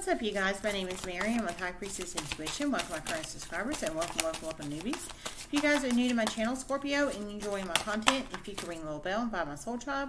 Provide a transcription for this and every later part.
What's up, you guys? My name is Mary. I'm with High Priestess Intuition. Welcome, my current subscribers, and welcome, welcome, welcome, newbies. If you guys are new to my channel, Scorpio, and enjoy my content, if you could ring the little bell and buy my soul tribe,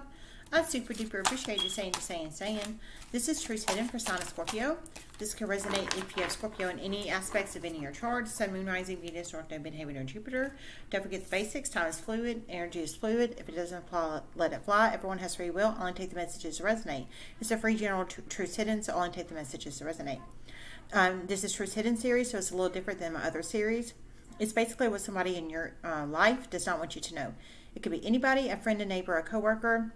I super duper appreciate you saying, saying, saying. This is Truth Hidden for of Scorpio. This can resonate if you have Scorpio in any aspects of any of your charts, Sun, Moon, Rising, Venus, North Node, Midheaven, or Jupiter. Don't forget the basics. Time is fluid. Energy is fluid. If it doesn't apply, let it fly. Everyone has free will. Only take the messages to resonate. It's a free general tr Truth Hidden, so only take the messages to resonate. Um, this is Truth Hidden series, so it's a little different than my other series. It's basically what somebody in your uh, life does not want you to know. It could be anybody, a friend, a neighbor, a coworker,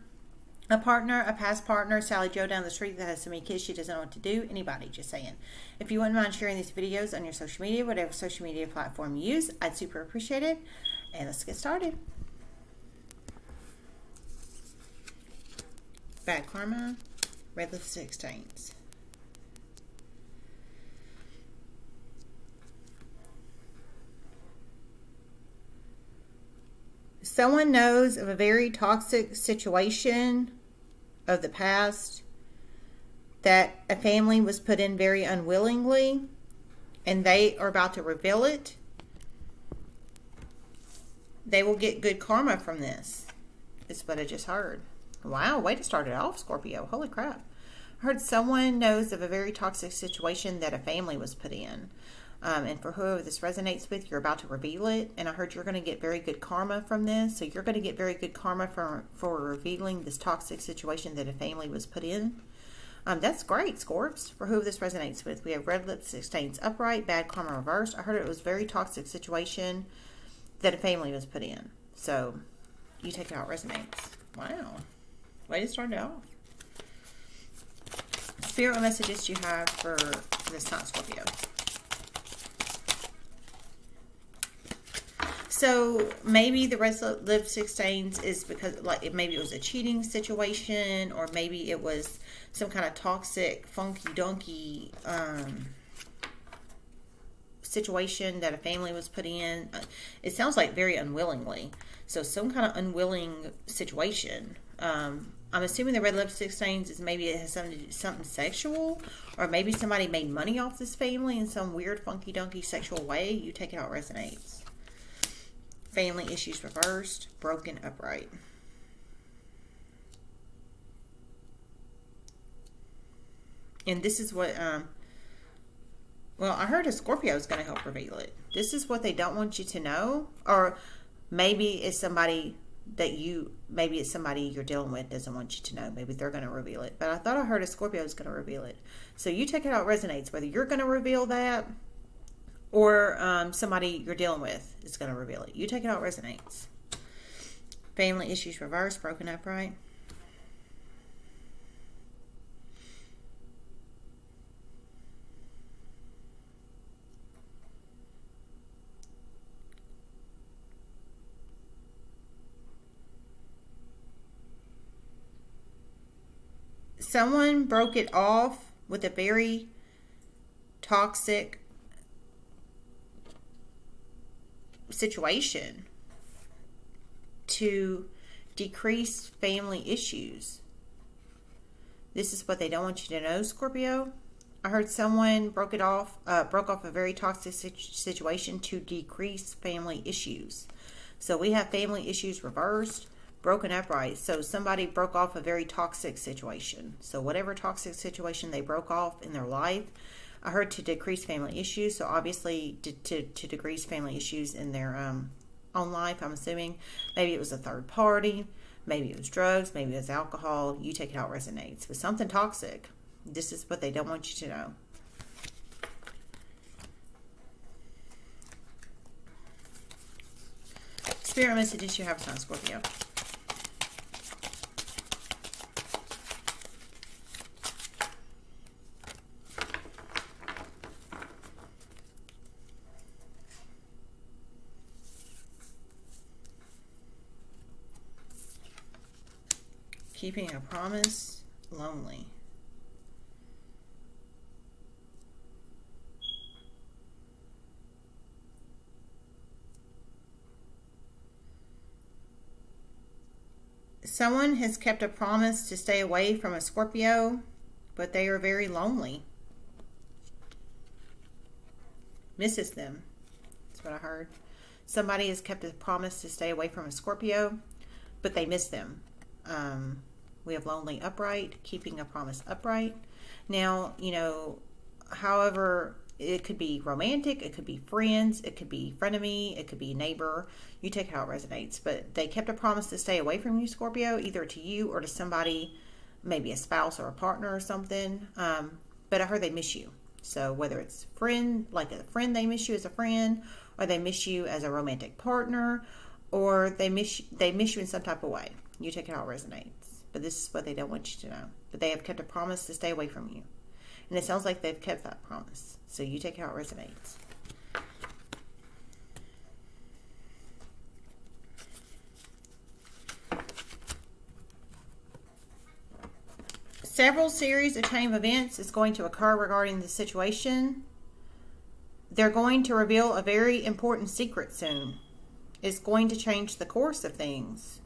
a partner, a past partner, Sally Joe down the street that has so many kids she doesn't know what to do. Anybody, just saying. If you wouldn't mind sharing these videos on your social media, whatever social media platform you use, I'd super appreciate it. And let's get started. Bad Karma, Red Lipstick Stains. Someone knows of a very toxic situation of the past that a family was put in very unwillingly and they are about to reveal it. They will get good karma from this. Is what I just heard. Wow, way to start it off, Scorpio. Holy crap. I heard someone knows of a very toxic situation that a family was put in. Um, and for whoever this resonates with, you're about to reveal it. And I heard you're going to get very good karma from this. So you're going to get very good karma for, for revealing this toxic situation that a family was put in. Um, that's great, Scorps, for who this resonates with. We have red lipstick stains upright, bad karma reversed. I heard it was very toxic situation that a family was put in. So you take it out resonates. Wow. Way to start it off. Spirit messages you have for this time, Scorpio. So maybe the red stains is because like maybe it was a cheating situation or maybe it was some kind of toxic funky donkey um, situation that a family was put in. It sounds like very unwillingly. So some kind of unwilling situation. Um, I'm assuming the red lipstick stains is maybe it has something something sexual, or maybe somebody made money off this family in some weird funky donkey sexual way. You take it how it resonates. Family issues reversed, broken upright. And this is what, um, well, I heard a Scorpio is going to help reveal it. This is what they don't want you to know. Or maybe it's somebody that you, maybe it's somebody you're dealing with doesn't want you to know. Maybe they're going to reveal it. But I thought I heard a Scorpio is going to reveal it. So you take it out resonates, whether you're going to reveal that or um, somebody you're dealing with is going to reveal it. You take it out resonates. Family issues reversed, broken up, right? Someone broke it off with a very toxic situation to decrease family issues. This is what they don't want you to know, Scorpio. I heard someone broke it off, uh, broke off a very toxic situation to decrease family issues. So we have family issues reversed, broken upright. So somebody broke off a very toxic situation. So whatever toxic situation they broke off in their life, I heard to decrease family issues. So obviously to, to, to decrease family issues in their um, own life, I'm assuming. Maybe it was a third party. Maybe it was drugs. Maybe it was alcohol. You take it it resonates. But something toxic. This is what they don't want you to know. Spirit messages you have a Scorpio. Keeping a promise lonely. Someone has kept a promise to stay away from a Scorpio, but they are very lonely. misses them. That's what I heard. Somebody has kept a promise to stay away from a Scorpio, but they miss them. Um, we have lonely upright, keeping a promise upright. Now, you know, however, it could be romantic, it could be friends, it could be frenemy, it could be neighbor. You take how it resonates. But they kept a promise to stay away from you, Scorpio, either to you or to somebody, maybe a spouse or a partner or something. Um, but I heard they miss you. So whether it's friend, like a friend, they miss you as a friend, or they miss you as a romantic partner, or they miss they miss you in some type of way. You take it how it resonates. But this is what they don't want you to know. But they have kept a promise to stay away from you. And it sounds like they've kept that promise. So you take how it resonates. Several series of chain of events is going to occur regarding the situation. They're going to reveal a very important secret soon. It's going to change the course of things.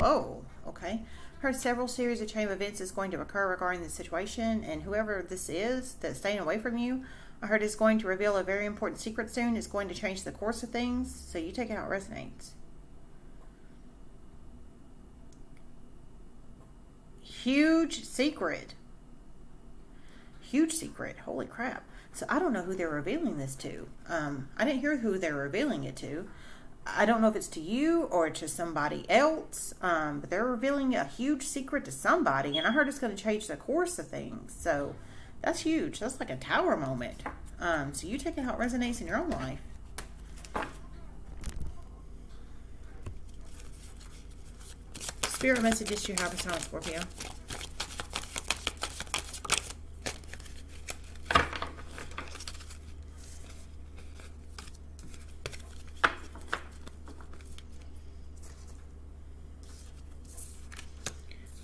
Whoa, okay. Heard several series of chain of events is going to occur regarding the situation, and whoever this is that's staying away from you, I heard is going to reveal a very important secret soon. It's going to change the course of things, so you take it how it resonates. Huge secret. Huge secret. Holy crap. So I don't know who they're revealing this to. Um, I didn't hear who they're revealing it to. I don't know if it's to you or to somebody else, um, but they're revealing a huge secret to somebody, and I heard it's going to change the course of things. So that's huge. That's like a tower moment. Um, so you take it how it resonates in your own life. Spirit messages you have a sign, Scorpio.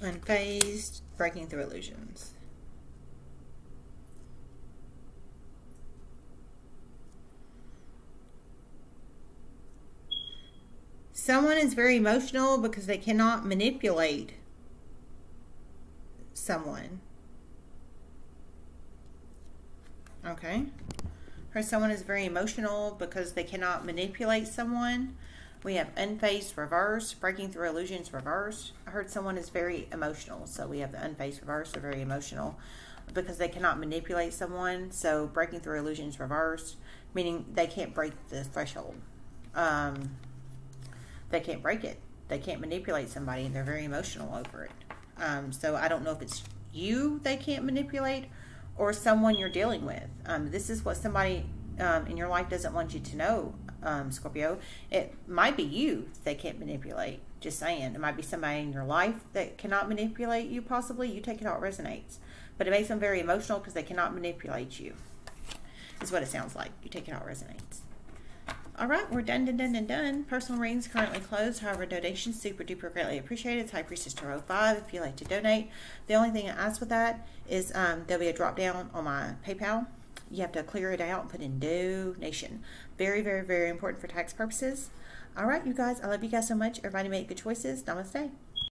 Unfazed, breaking through illusions. Someone is very emotional because they cannot manipulate someone. Okay. Or someone is very emotional because they cannot manipulate someone. We have unfazed reverse, breaking through illusions reverse. I heard someone is very emotional. So we have the unfazed reverse, they're very emotional because they cannot manipulate someone. So breaking through illusions reverse, meaning they can't break the threshold. Um, they can't break it. They can't manipulate somebody and they're very emotional over it. Um, so I don't know if it's you they can't manipulate or someone you're dealing with. Um, this is what somebody um, in your life doesn't want you to know um, Scorpio. It might be you they can't manipulate. Just saying. It might be somebody in your life that cannot manipulate you, possibly. You take it how it resonates. But it makes them very emotional because they cannot manipulate you. Is what it sounds like. You take it how it resonates. All right, we're done, done, done, done, done. Personal readings currently closed. However, donations super duper greatly appreciated. It's High Priestess Tarot 5 if you'd like to donate. The only thing I ask with that is um, there'll be a drop down on my PayPal you have to clear it out and put in donation. Very, very, very important for tax purposes. All right, you guys. I love you guys so much. Everybody make good choices. Namaste.